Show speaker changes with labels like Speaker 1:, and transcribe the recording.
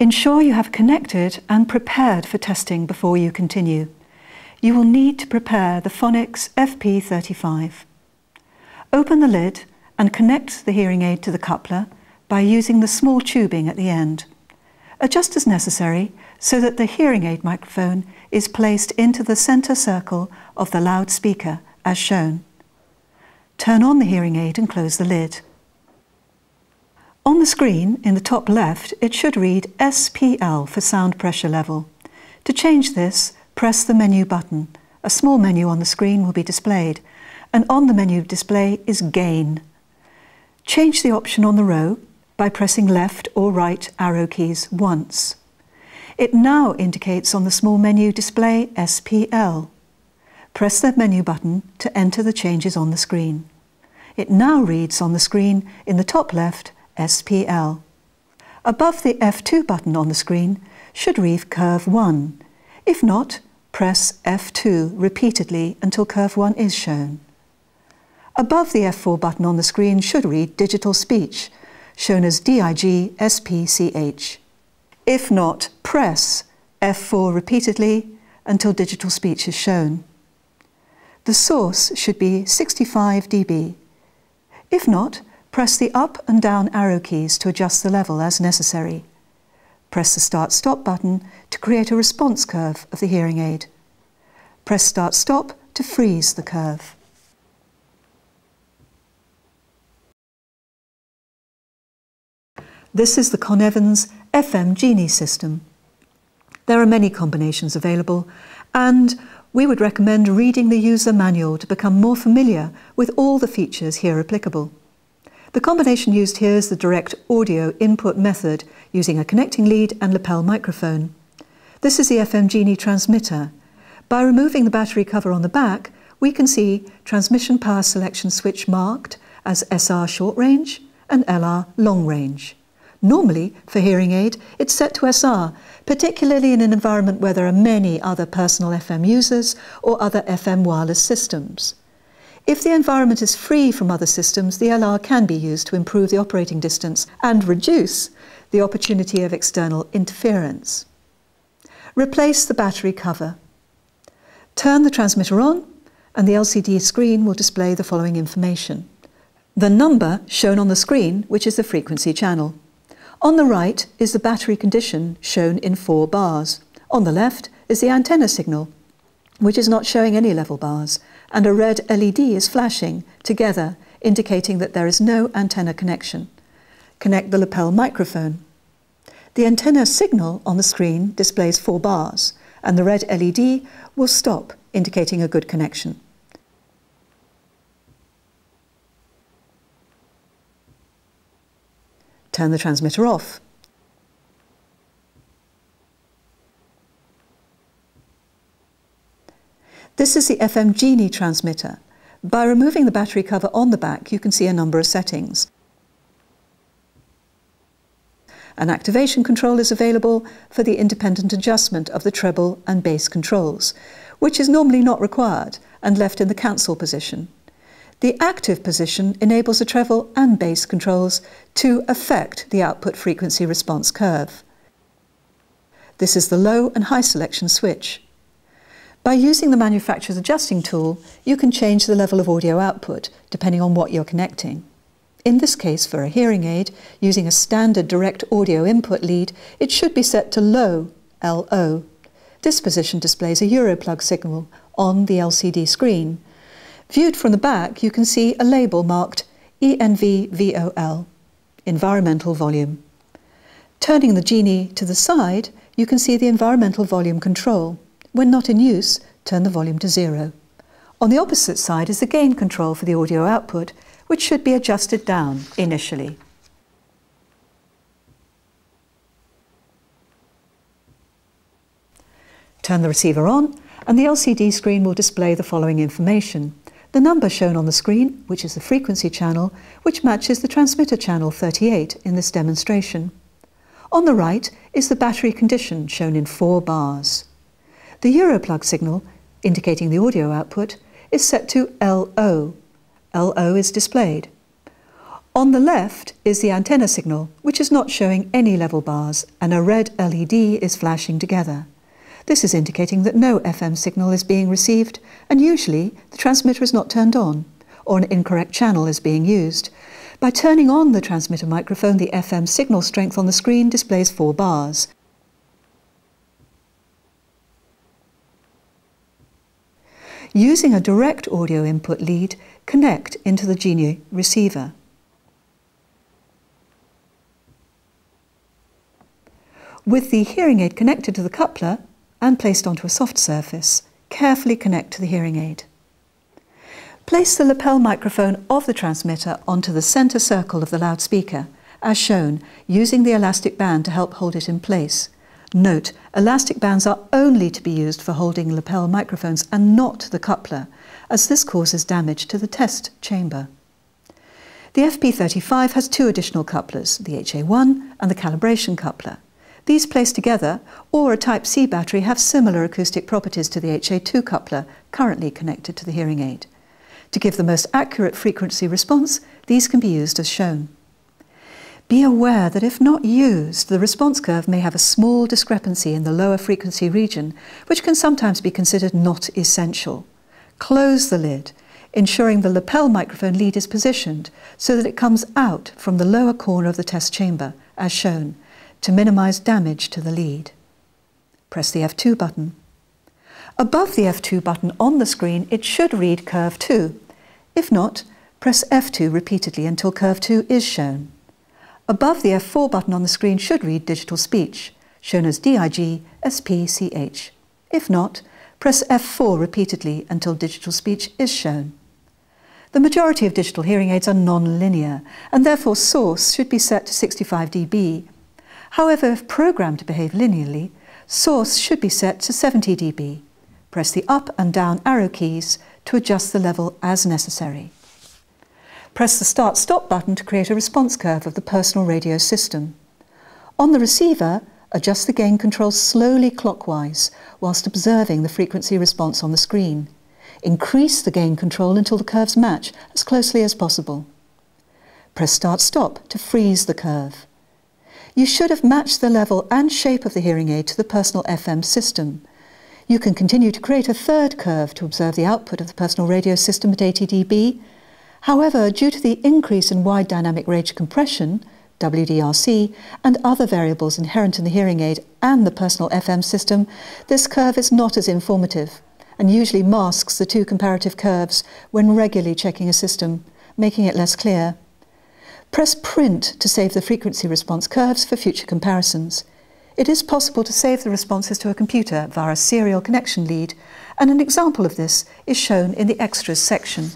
Speaker 1: Ensure you have connected and prepared for testing before you continue. You will need to prepare the Fonix FP35. Open the lid and connect the hearing aid to the coupler by using the small tubing at the end. Adjust as necessary so that the hearing aid microphone is placed into the centre circle of the loudspeaker as shown. Turn on the hearing aid and close the lid. On the screen, in the top left, it should read SPL for sound pressure level. To change this, press the menu button. A small menu on the screen will be displayed, and on the menu display is Gain. Change the option on the row by pressing left or right arrow keys once. It now indicates on the small menu display SPL. Press the menu button to enter the changes on the screen. It now reads on the screen in the top left SPL. Above the F2 button on the screen should read Curve 1. If not, press F2 repeatedly until Curve 1 is shown. Above the F4 button on the screen should read Digital Speech, shown as DIG SPCH. If not, press F4 repeatedly until Digital Speech is shown. The source should be 65 dB. If not, Press the up and down arrow keys to adjust the level as necessary. Press the Start-Stop button to create a response curve of the hearing aid. Press Start-Stop to freeze the curve. This is the Connevans FM Genie system. There are many combinations available and we would recommend reading the user manual to become more familiar with all the features here applicable. The combination used here is the direct audio input method using a connecting lead and lapel microphone. This is the FM Genie transmitter. By removing the battery cover on the back, we can see transmission power selection switch marked as SR short range and LR long range. Normally, for hearing aid, it's set to SR, particularly in an environment where there are many other personal FM users or other FM wireless systems. If the environment is free from other systems, the LR can be used to improve the operating distance and reduce the opportunity of external interference. Replace the battery cover. Turn the transmitter on and the LCD screen will display the following information. The number shown on the screen, which is the frequency channel. On the right is the battery condition shown in four bars. On the left is the antenna signal, which is not showing any level bars, and a red LED is flashing together, indicating that there is no antenna connection. Connect the lapel microphone. The antenna signal on the screen displays four bars, and the red LED will stop, indicating a good connection. Turn the transmitter off. This is the FM Genie transmitter. By removing the battery cover on the back, you can see a number of settings. An activation control is available for the independent adjustment of the treble and bass controls, which is normally not required and left in the cancel position. The active position enables the treble and bass controls to affect the output frequency response curve. This is the low and high selection switch. By using the manufacturer's adjusting tool, you can change the level of audio output depending on what you're connecting. In this case, for a hearing aid, using a standard direct audio input lead, it should be set to low, LO. This position displays a Europlug signal on the LCD screen. Viewed from the back, you can see a label marked ENVVOL, Environmental Volume. Turning the Genie to the side, you can see the environmental volume control. When not in use, turn the volume to zero. On the opposite side is the gain control for the audio output, which should be adjusted down initially. Turn the receiver on and the LCD screen will display the following information. The number shown on the screen, which is the frequency channel, which matches the transmitter channel 38 in this demonstration. On the right is the battery condition shown in four bars. The Europlug signal, indicating the audio output, is set to LO. LO is displayed. On the left is the antenna signal, which is not showing any level bars, and a red LED is flashing together. This is indicating that no FM signal is being received, and usually the transmitter is not turned on, or an incorrect channel is being used. By turning on the transmitter microphone, the FM signal strength on the screen displays four bars. Using a direct audio input lead, connect into the Genie receiver. With the hearing aid connected to the coupler, and placed onto a soft surface, carefully connect to the hearing aid. Place the lapel microphone of the transmitter onto the centre circle of the loudspeaker, as shown, using the elastic band to help hold it in place. Note, elastic bands are only to be used for holding lapel microphones and not the coupler, as this causes damage to the test chamber. The FP35 has two additional couplers, the HA1 and the calibration coupler. These placed together, or a Type-C battery, have similar acoustic properties to the HA2 coupler currently connected to the hearing aid. To give the most accurate frequency response, these can be used as shown. Be aware that if not used, the response curve may have a small discrepancy in the lower frequency region, which can sometimes be considered not essential. Close the lid, ensuring the lapel microphone lead is positioned so that it comes out from the lower corner of the test chamber, as shown, to minimize damage to the lead. Press the F2 button. Above the F2 button on the screen, it should read curve 2. If not, press F2 repeatedly until curve 2 is shown. Above the F4 button on the screen should read digital speech, shown as DIG SPCH. If not, press F4 repeatedly until digital speech is shown. The majority of digital hearing aids are non-linear, and therefore source should be set to 65 dB However, if programmed to behave linearly, source should be set to 70 dB. Press the up and down arrow keys to adjust the level as necessary. Press the Start-Stop button to create a response curve of the personal radio system. On the receiver, adjust the gain control slowly clockwise whilst observing the frequency response on the screen. Increase the gain control until the curves match as closely as possible. Press Start-Stop to freeze the curve you should have matched the level and shape of the hearing aid to the personal FM system. You can continue to create a third curve to observe the output of the personal radio system at 80 dB. However, due to the increase in wide dynamic range compression, WDRC, and other variables inherent in the hearing aid and the personal FM system, this curve is not as informative and usually masks the two comparative curves when regularly checking a system, making it less clear. Press Print to save the frequency response curves for future comparisons. It is possible to save the responses to a computer via a serial connection lead, and an example of this is shown in the Extras section.